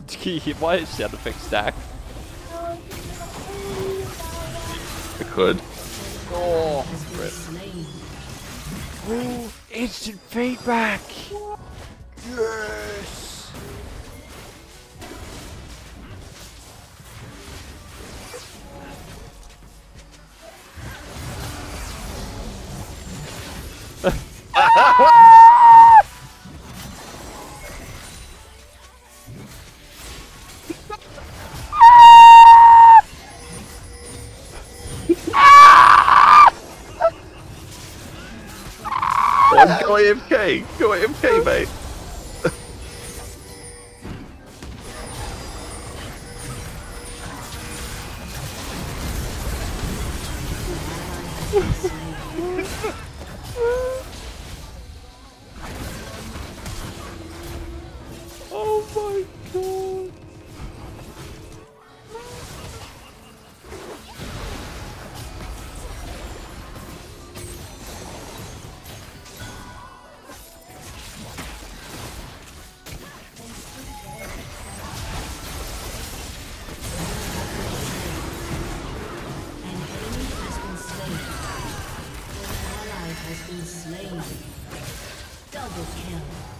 Why is sound effect stack? I could. Oh, been slain. oh, instant feedback. Yes. One, go AFK! Go AFK, mate! Woo! been slain. Double kill.